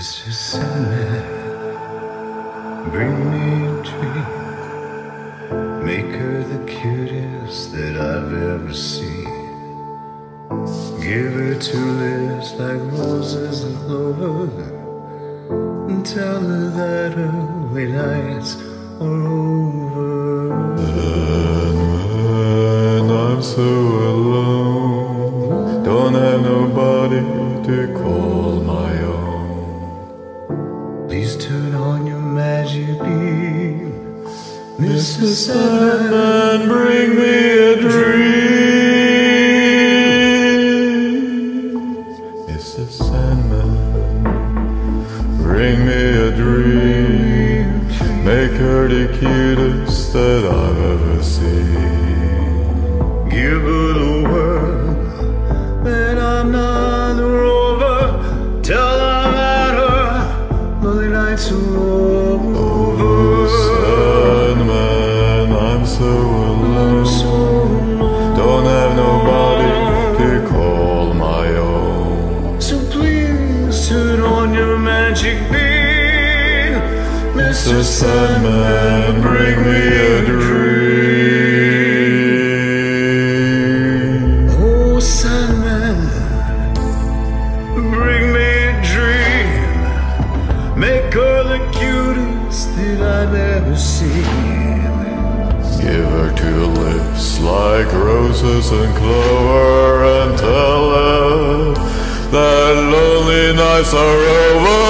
Mr. Sandman, bring me a dream. Make her the cutest that I've ever seen. Give her two lips like roses and clover. And tell her that her early nights are over. And when I'm so alone, don't have nobody to call my. Please turn on your magic beam. Mr. Sandman, bring me a dream. Mr. Sandman, bring me a dream. Make her the cutest that I've ever seen. Don't have nobody to call my own. So please turn on your magic beam, Mr. Mr. Sandman, bring me a dream. Oh, Sandman, bring me a dream. Make her the cutest that I've ever seen. Give her to two lips like roses and clover and tell her that lonely nights are over.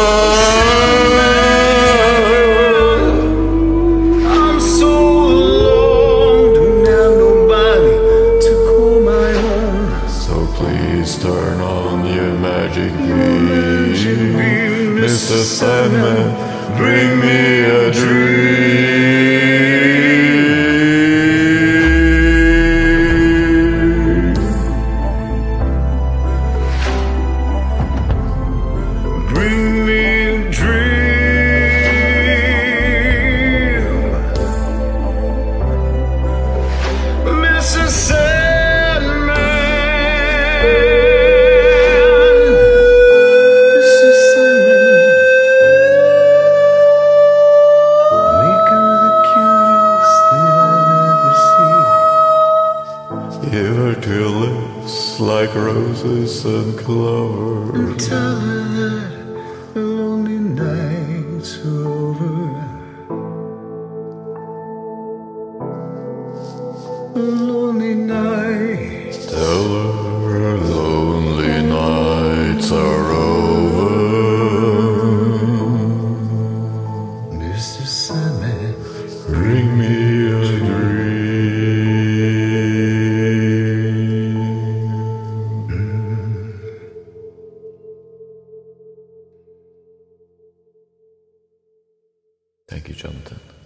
I'm so alone, don't have nobody to call my own. So please turn on your magic beam. Mr. Sandman. Bring me a dream. Like roses and clover. Tell her that the lonely nights are over. The lonely night. Tell her lonely nights are over. Mr. Sandman, Bring me Thank you, Jonathan.